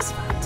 Максвелл.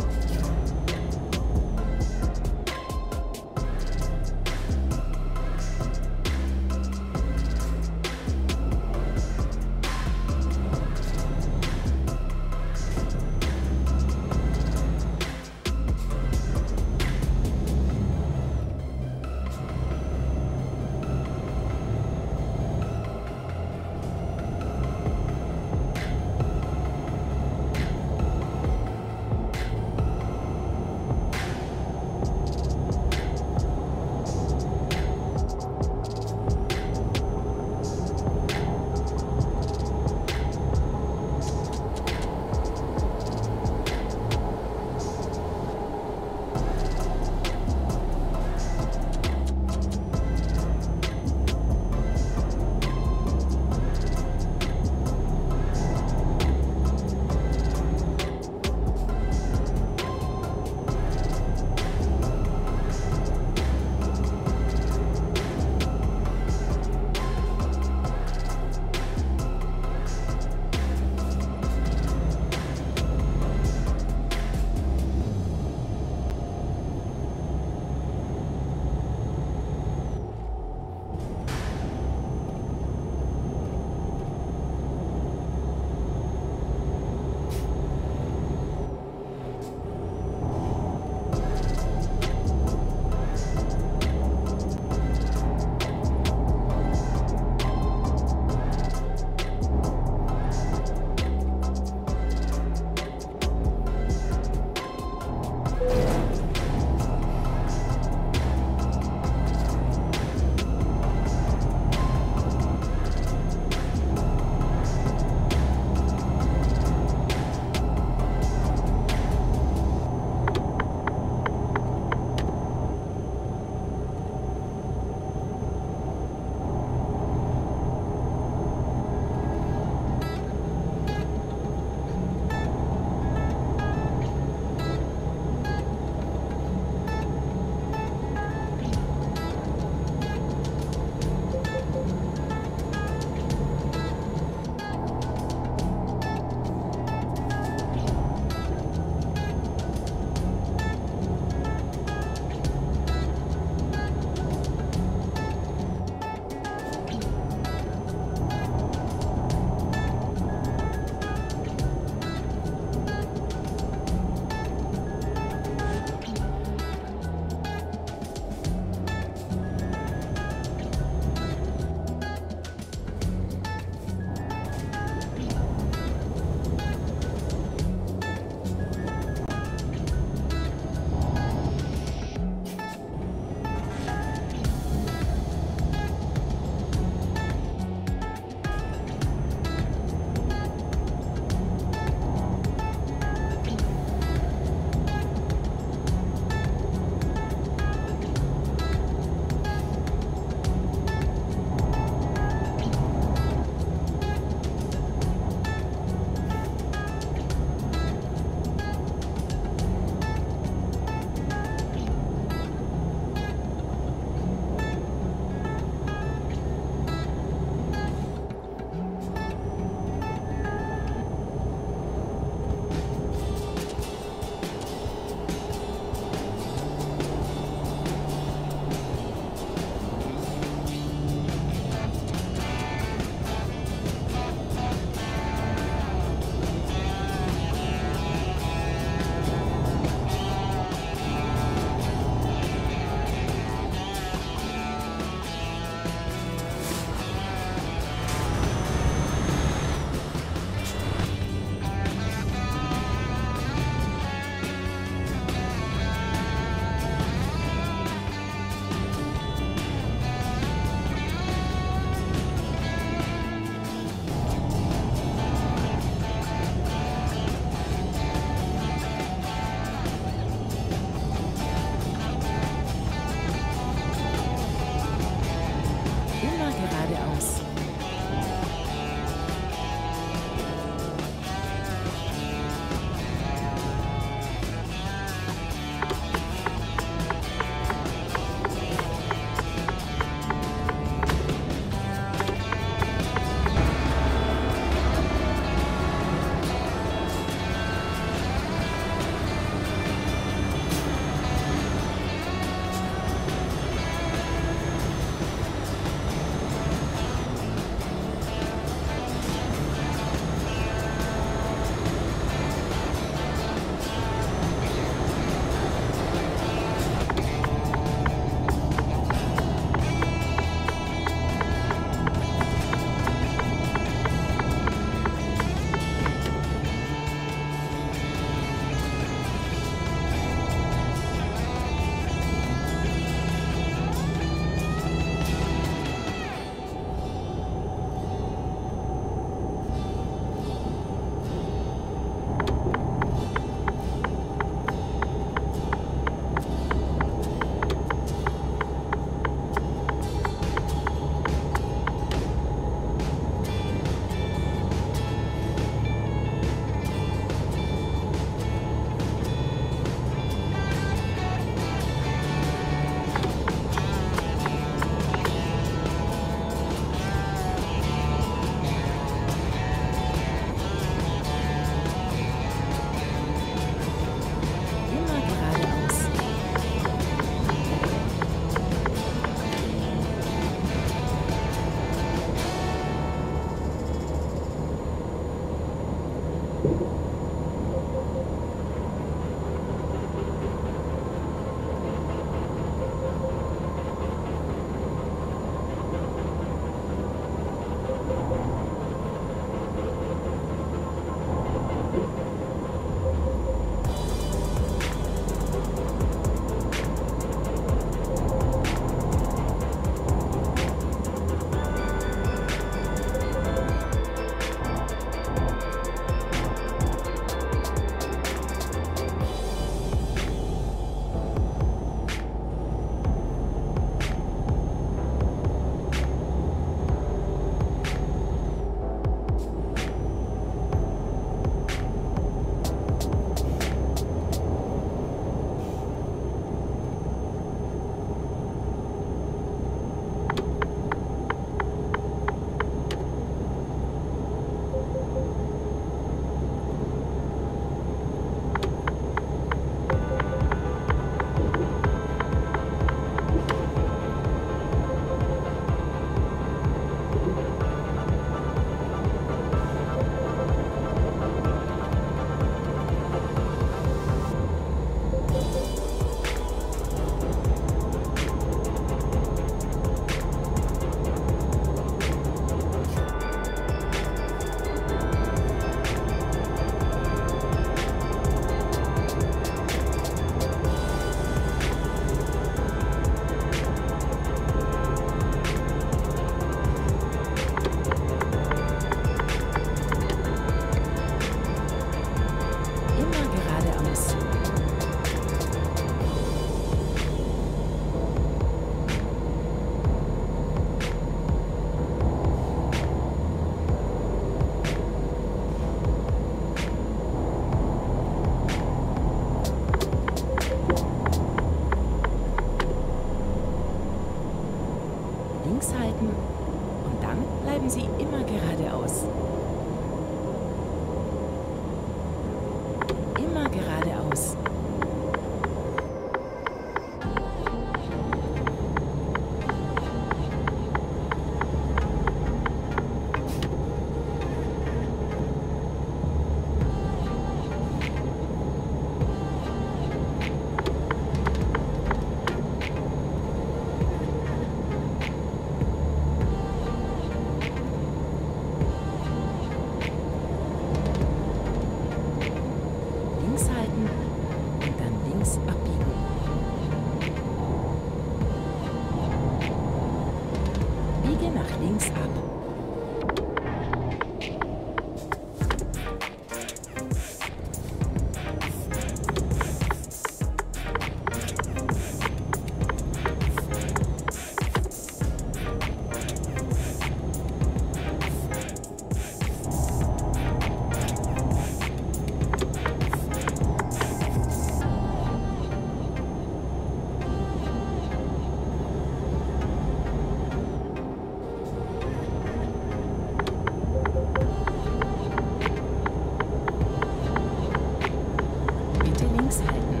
Links halten.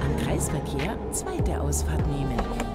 Am Kreisverkehr zweite Ausfahrt nehmen.